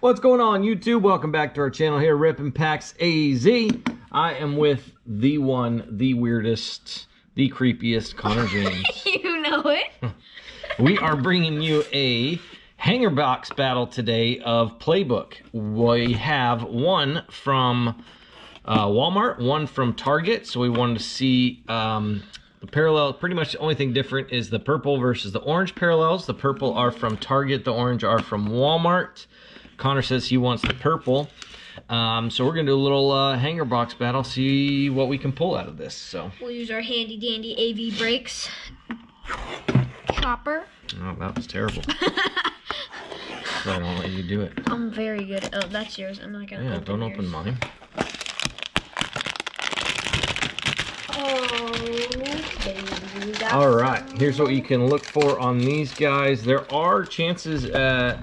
What's going on YouTube? Welcome back to our channel here, Rippin' Packs AZ. I am with the one, the weirdest, the creepiest Connor James. you know it. we are bringing you a hanger box battle today of Playbook. We have one from uh, Walmart, one from Target. So we wanted to see um, the parallel. Pretty much the only thing different is the purple versus the orange parallels. The purple are from Target, the orange are from Walmart. Connor says he wants the purple. Um, so we're gonna do a little uh, hanger box battle, see what we can pull out of this. So We'll use our handy dandy AV brakes chopper. oh, that was terrible. I don't let you do it. I'm very good. Oh, that's yours. I'm not gonna. Yeah, open don't yours. open mine. Oh, baby, All right, here's what you can look for on these guys. There are chances at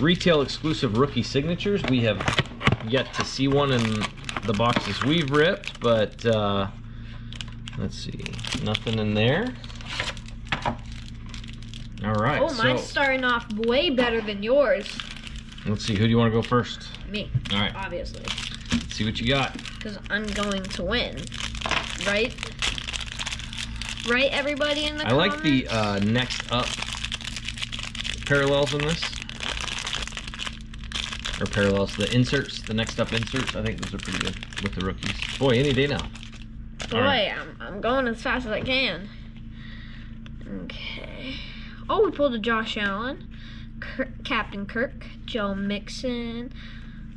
retail exclusive rookie signatures. We have yet to see one in the boxes we've ripped, but uh, let's see, nothing in there. All right, Oh, mine's so starting off way better than yours. let's see. Who do you want to go first? Me, All right, obviously, let's see what you got. because I'm going to win. Right? Right, everybody in the I like the uh, next up parallels in this. Or parallels, the inserts, the next up inserts. I think those are pretty good with the rookies. Boy, any day now. Boy, right. I'm, I'm going as fast as I can. Okay. Oh, we pulled a Josh Allen, Kir- Captain Kirk, Joe Mixon,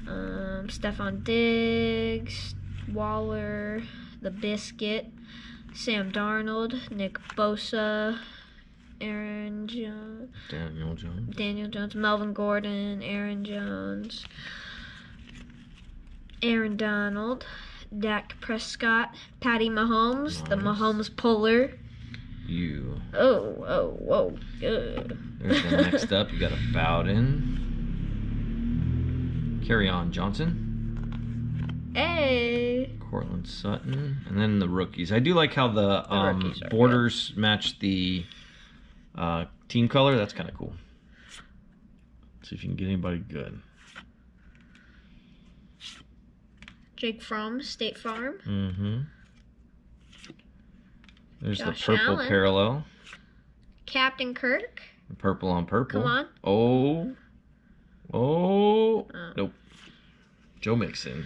um, Stefon Diggs, Waller, The Biscuit, Sam Darnold, Nick Bosa, Aaron Jones, Daniel Jones. Daniel Jones, Melvin Gordon, Aaron Jones, Aaron Donald, Dak Prescott, Patty Mahomes, the Mahomes puller. You. Oh, oh, whoa, good. Next up. You got a Bowden. Kerryon Johnson. Hey. Courtland Sutton. And then the rookies. I do like how the, um, are good. borders match the uh, team color. That's kind of cool. See if you can get anybody good. Jake Fromm, State Farm. Mm-hmm. There's Josh the purple Allen. parallel. Captain Kirk. Purple on purple. Come on. Oh. Oh. Oh. Nope. Joe Mixon.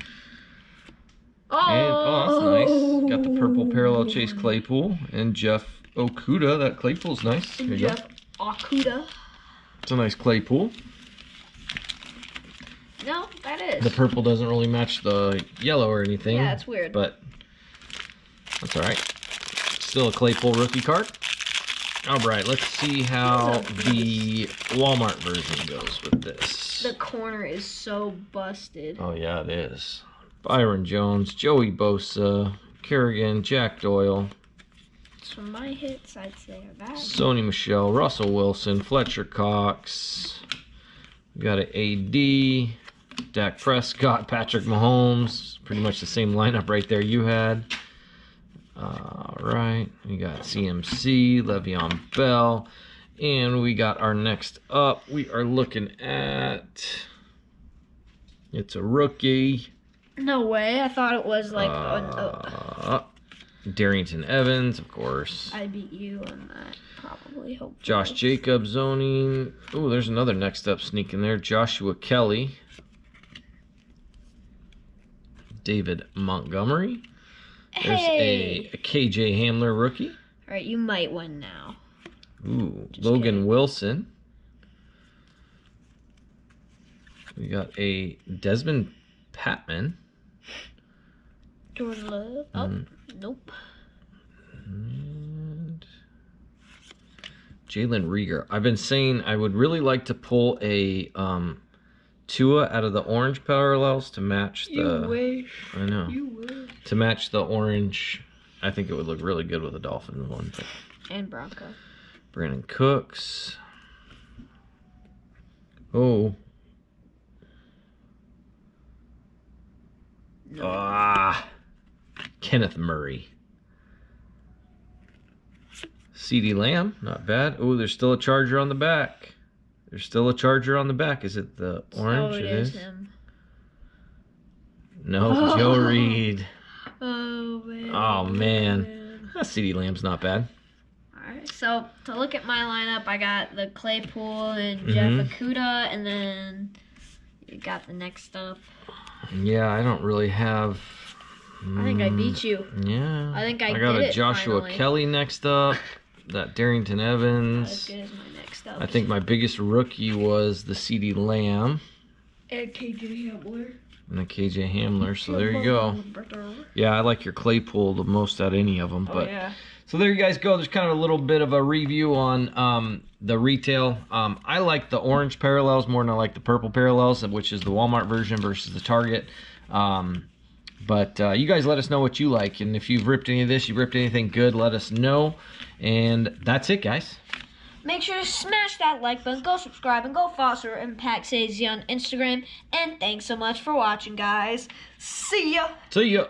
Oh, And, oh, that's oh. nice. Got the purple parallel Chase Claypool and Jeff Okudah. That Claypool's nice. Go. Jeff Okudah. It's a nice Claypool. No, that is. The purple doesn't really match the yellow or anything. Yeah, it's weird. But that's all right. Still a Claypool rookie card. All right, let's see how the Walmart version goes with this. the corner is so busted. Oh yeah, it is. Byron Jones, Joey Bosa, Kerrigan, Jack Doyle, So my hits, I'd say, are that. Sony Michel, Russell Wilson, Fletcher Cox. We got an AD, Dak Prescott, Patrick Mahomes. Pretty much the same lineup right there you had. All right, we got CMC, Le'Veon Bell, and we got our next up. We are looking at. It's a rookie. No way. I thought it was like. an- oh, Uh, Darrynton Evans, of course. I beat you on that. Probably. Hopefully. Josh Jacobs zoning. Oh, there's another next up sneak in there. Joshua Kelley. David Montgomery. There's Hey. a, a KJ Hamler rookie. All right, you might win now. Ooh, Just Logan kidding. Wilson. We got a Desmond Patman. Jordan Love. Oh, Mm. nope. And Jalen Reagor. I've been saying I would really like to pull a um, Tua out of the orange parallels to match the. wish. I know You wish. to match the orange. I think it would look really good with a dolphin one. But And Bronco. Brandin Cooks. Oh. Kenneth Murray. CeeDee Lamb, not bad. Oh, there's still a charger on the back. There's still a charger on the back. Is it the orange? Oh, it is him. No, Oh. Joe Reed. Oh man. Oh, man. That CeeDee Lamb's not bad. Alright, so to look at my lineup, I got the Claypool and Jeff Mhm. Okudah, and then you got the next up. Yeah, I don't really have. I think I mm, beat you. Yeah. I think I got did a it Joshua finally. Kelley next up. That Darrynton Not as Evans. good as my next up. I think my biggest rookie was the CeeDee Lamb And KJ Hamler. and the KJ Hamler. So there you go. Yeah, I like your Claypool the most out of any of them. Oh yeah. so there you guys go. There's kind of a little bit of a review on um, the retail. Um, I like the orange parallels more than I like the purple parallels, which is the Walmart version versus the Target. Um, but uh, you guys let us know what you like, and if you've ripped any of this, you ripped anything good, let us know. And that's it, guys. Make sure to smash that like button, go subscribe, and go follow Impact Says on Instagram. And thanks so much for watching, guys. See ya. See ya.